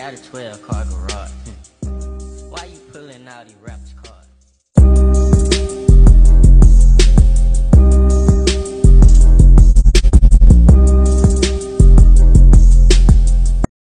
got a 12 car garage. Why you pulling out these raps cars?